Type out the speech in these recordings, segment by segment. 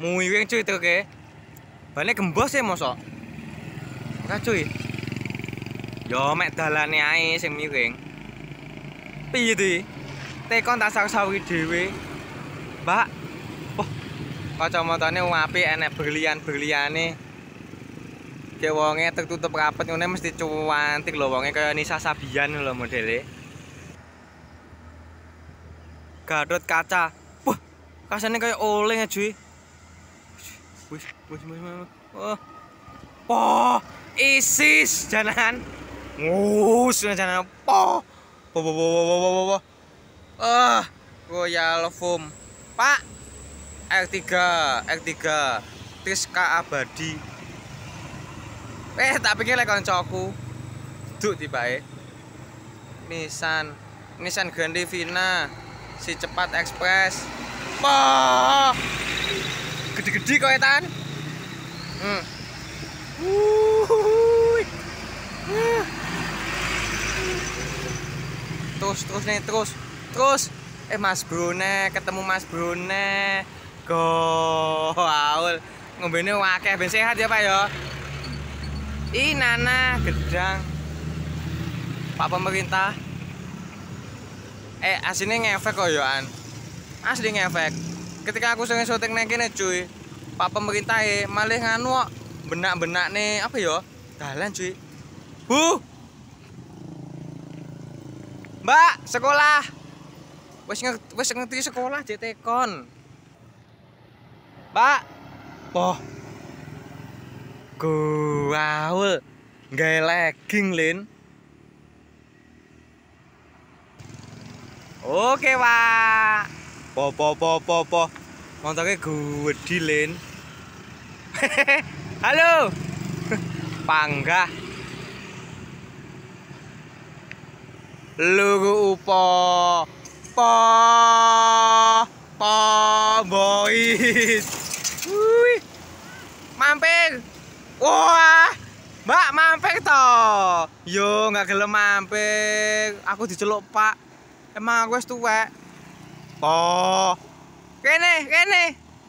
Muiwing cuy truke. Bane gembos e mosok. Ora cuy. Yo mek dalane ae sing miring. Piye di? Tekon tak sawi dhewe. Mbak. Oh. Kacamatane apik enek berlian-berliane. Kayak wonge tertutup rapet ngene mesti cuantik lho wonge kaya Nisa Sabian lho modele. Gadot kaca. Wah, kasane kaya oleng cuy. Wis, wis, wis, wis. Oh. Po, ISIS janan. Ngus janan po. Po po po po po po. Ah, Royal Foam. Pak, R3, R3. Triska Abadi. Eh, tak pikir lek kancaku. Duk tibake. Nissan, Nissan Grande Vina. Si cepat Express. Wah. Gede-gede kok etan. Hmm. Terus terus nih terus. Terus eh Mas Brone, ketemu Mas Brone. Gaul. Ngombene akeh ben sehat ya, Pak ya. Ih, Nana gedang. Pak pemerintah. Eh, aslinya ngefek kok yoan. Asli ngefek. Ketika aku sering syuting nang kene, cuy. Pak pemerintah e malah nganu benak-benak nih apa ya? Dalan, cuy. Bu. Mbak, sekolah. Wis ngerti wis ngerti sekolah jek tekon. Mbak. Poh. Gaul. Gawe legging, Lin. Oke, Pak. Po po po po po. Montore gede, Lin. Halo. Panggah. Lugu upo. Po. Po boys. Wih. Mampir. Wah. Mbak mampir toh. Yo nggak gelem mampir. Aku diceluk Pak. Emang aku wis tuwek. Oh. Kene, kene.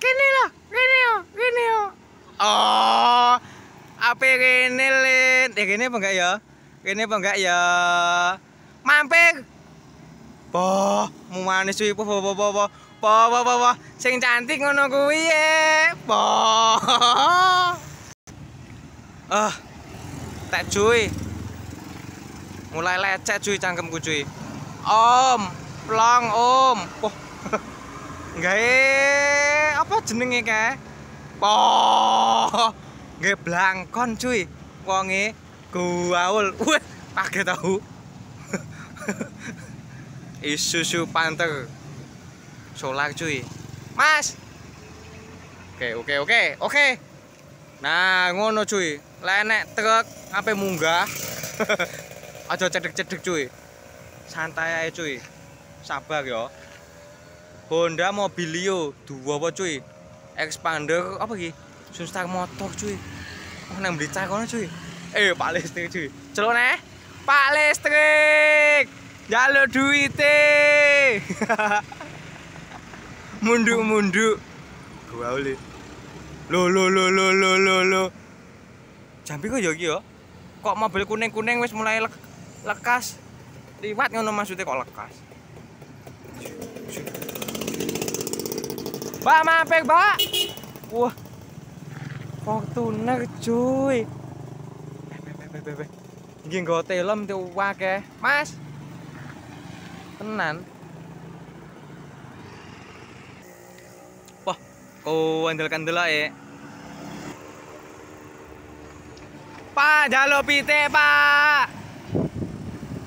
Kene lho, kene yo, kene yo. Oh. Apa kene, Lin? Eh kene apa enggak ya? Kene apa enggak ya? Mampir. Po, mu manis sih po po po po po po po po sing cantik ngono kuwi ye. Po. Ah. Tak cuy. Mulai lecet cuy cangkemku cuy. Om. Plong om. Oh. Gawe apa jenenge kae? Po. Gawe blangkon cuy. Wonge gaul. Wah, kaget tahu. Isuzu Panther solar cuy mas oke oke oke oke nah ngono cuy lenek truk apa munggah aja cedek-cedek cuy santai aja cuy sabar ya Honda Mobilio dua apa cuy expander apa ki Sunstar motor cuy oh nang blicar kono cuy eh Pak Listrik cuy celok nih Pak Listrik Jaluk duite. Munduk-munduk. Gua oleh. Lo lo lo lo lo lo lo. Jambi kok iki ya? Kok mobil kuning-kuning wis mulai le lekas. Liwat ngono maksudnya kok lekas. Pak mampir, Pak. Wah. Fortuner cuy. Iki nggo telem tuh akeh. Mas. tenan wah kau andel-kandel ae Pak jalo pite pak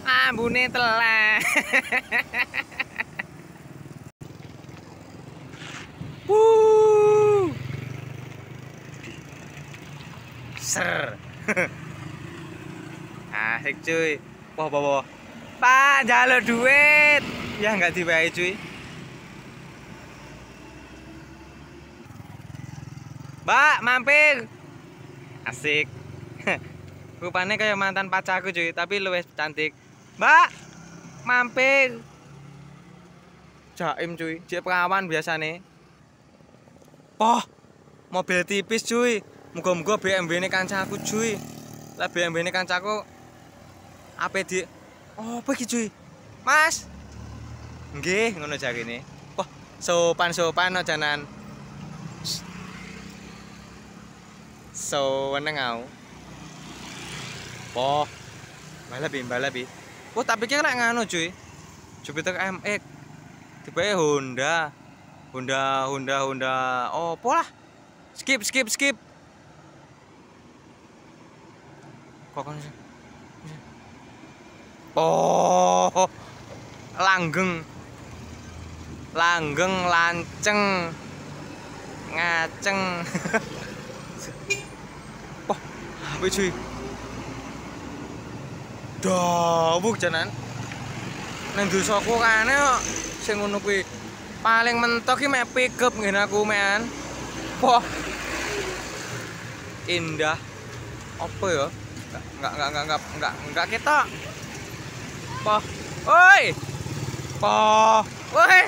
ambune teleh Wuh. Ser. Asik cuy. Wah, wah, wah. Pak, jalur duit. Ya nggak dibayar cuy. Mbak, mampir. Asik. Rupanya kayak mantan pacarku cuy, tapi luwes cantik. Mbak, mampir. Jaim cuy, jek perawan biasa nih. Poh, mobil tipis cuy. Muga-muga BMW ini kancaku cuy. Lah BMW ini kancaku apa di oh iki cuy? Mas! Nggih ngono jarine wah sopan sopan janan. So weneng aku oh balapi balapi oh tak pikir lek nganu cuy. Jupiter MX tiba Honda Honda Honda Honda. Oh pola skip skip skip. Kok kan oh langgeng. Langgeng lanceng. Ngaceng. Oh apa cuy? Dawuh janan. Nang dosaku kane kok sing ngono kuwi paling mentok ki mek pickup ngene aku men. Wah. Indah. Apa ya? Enggak enggak enggak enggak enggak enggak ketok. Apa oi apa woi.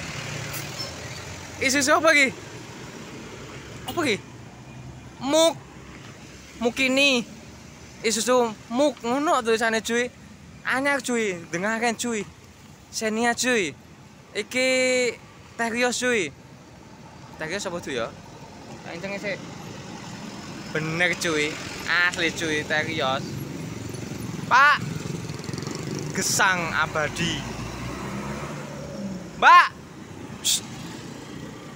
Isi apa lagi? Apa lagi? Muk. Mukini. Isusu muk ngono tulisannya cuy. Anyar cuy. Dengarkan cuy. Senia cuy. Iki terios cuy. Terios apa tuh ya kencengnya sih bener cuy. Asli cuy terios pak! Gesang abadi. Mbak!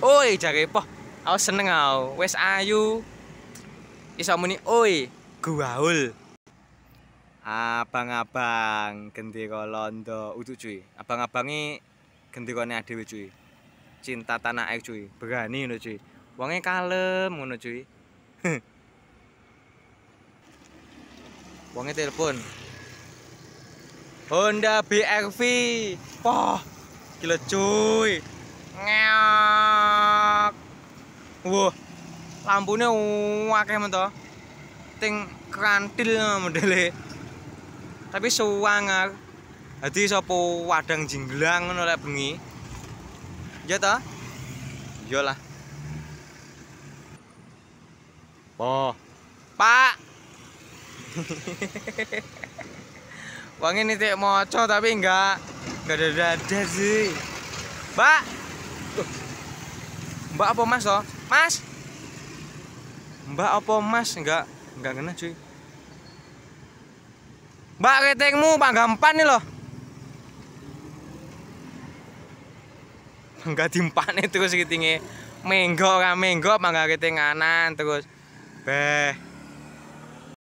Oi jare poh. Aku seneng aku. Wes ayu. Iso muni oi. Gaul abang-abang gendera londo. Utuh cuy. Abang-abangi genderane adewe cuy cinta tanah air cuy. Berani ngono cuy. Wonge kalem ngono cuy. Wonge telepon. Honda BRV wah gila cuy. Ngeok. Wah lampunya wakeh mentoh ting krantil modele. Tapi suwangar. Dadi sapa wadang jinglang ngono lek bengi ya iya lah Oh, Pak. Wong ini tik moco tapi enggak enggak ada dada sih. Mbak. Mbak apa Mas toh? Mas. Mbak apa Mas? Enggak enggak kena cuy. Mbak ketingmu Pak Gampan nih loh. Enggak timpane terus kitinge. Menggo kan menggo mangga ketinganan terus. Beh.